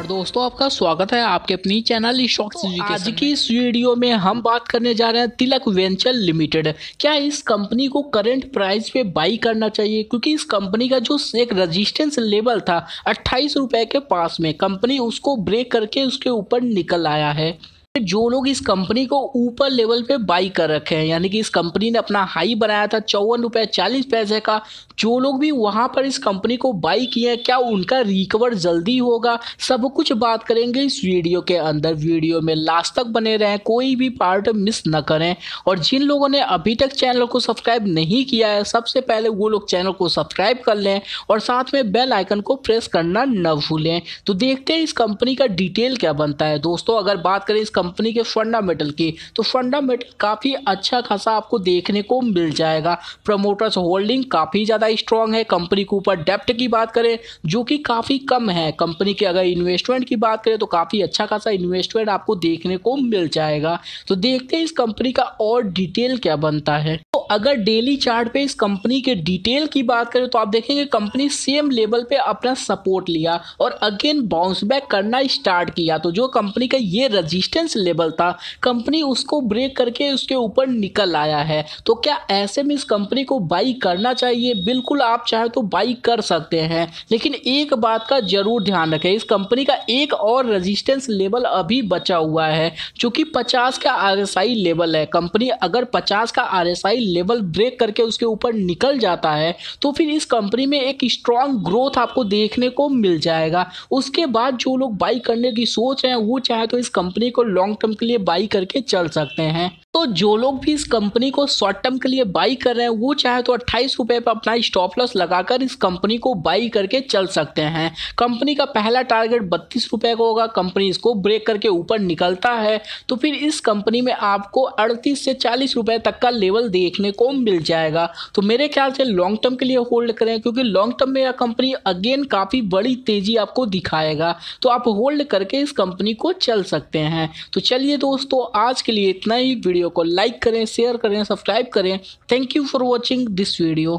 नमस्कार दोस्तों आपका स्वागत है आपके अपनी चैनल तो आज की इस वीडियो में हम बात करने जा रहे हैं तिलक वेंचर लिमिटेड। क्या इस कंपनी को करंट प्राइस पे बाई करना चाहिए? क्योंकि इस कंपनी का जो एक रेजिस्टेंस लेवल था अट्ठाईस रुपए के पास में कंपनी उसको ब्रेक करके उसके ऊपर निकल आया है। जो लोग इस कंपनी को ऊपर लेवल पे बाई कर रखे हैं, यानी कि इस कंपनी ने अपना हाई बनाया था, चौवन रुपए, चालीस पैसे का, जो लोग भी वहाँ पर इस कंपनी को बाई किए हैं, क्या उनका रिकवर जल्दी होगा? सब कुछ बात करेंगे इस वीडियो के अंदर। वीडियो में लास्ट तक बने रहें, कोई भी पार्ट मिस न करें। और जिन लोगों ने अभी तक चैनल को सब्सक्राइब नहीं किया है, सबसे पहले वो लोग चैनल को सब्सक्राइब कर लें और साथ में बेल आइकन को प्रेस करना न भूलें। तो देखते हैं इस कंपनी का डिटेल क्या बनता है। दोस्तों, अगर बात करें इस कंपनी के फंडामेंटल की तो फंडामेंटल काफ़ी अच्छा खासा आपको देखने को मिल जाएगा। प्रमोटर्स होल्डिंग काफ़ी ज़्यादा स्ट्रांग है। कंपनी के ऊपर डेप्ट की बात करें, जो कि काफ़ी कम है। कंपनी के अगर इन्वेस्टमेंट की बात करें तो काफ़ी अच्छा खासा इन्वेस्टमेंट आपको देखने को मिल जाएगा। तो देखते हैं इस कंपनी का और डिटेल क्या बनता है। अगर डेली चार्ट पे इस कंपनी के डिटेल की बात करें तो आप देखेंगे कंपनी सेम लेवल पे अपना सपोर्ट लिया और अगेन बाउंस बैक करना स्टार्ट किया। तो जो कंपनी का ये रजिस्टेंस लेवल था कंपनी उसको ब्रेक करके उसके ऊपर निकल आया है। तो क्या ऐसे में इस कंपनी को बाई करना चाहिए? बिल्कुल आप चाहे तो बाई कर सकते हैं, लेकिन एक बात का ज़रूर ध्यान रखें, इस कंपनी का एक और रजिस्टेंस लेवल अभी बचा हुआ है जो कि पचास का RSI लेवल है। कंपनी अगर पचास का आर लेवल ब्रेक करके उसके ऊपर निकल जाता है तो फिर इस कंपनी में एक स्ट्रॉन्ग ग्रोथ आपको देखने को मिल जाएगा। उसके बाद जो लोग बाई करने की सोच रहे हैं, वो चाहे तो इस कंपनी को लॉन्ग टर्म के लिए बाई करके चल सकते हैं। तो जो लोग भी इस कंपनी को शॉर्ट टर्म के लिए बाई कर रहे हैं, वो चाहे तो अट्ठाईस रुपए पर अपना स्टॉप लॉस लगाकर इस कंपनी को बाई करके चल सकते हैं। कंपनी का पहला टारगेट बत्तीस रुपए का होगा कंपनी इसको ब्रेक करके ऊपर निकलता है। तो फिर इस कंपनी में आपको अड़तीस से चालीस रुपए तक का लेवल देखने को मिल जाएगा। तो मेरे ख्याल से लॉन्ग टर्म के लिए होल्ड करें, क्योंकि लॉन्ग टर्म में यह कंपनी अगेन काफ़ी बड़ी तेज़ी आपको दिखाएगा। तो आप होल्ड करके इस कंपनी को चल सकते हैं। तो चलिए दोस्तों, आज के लिए इतना ही। वीडियो वीडियो को लाइक करें शेयर करें सब्सक्राइब करें। Thank you for watching this video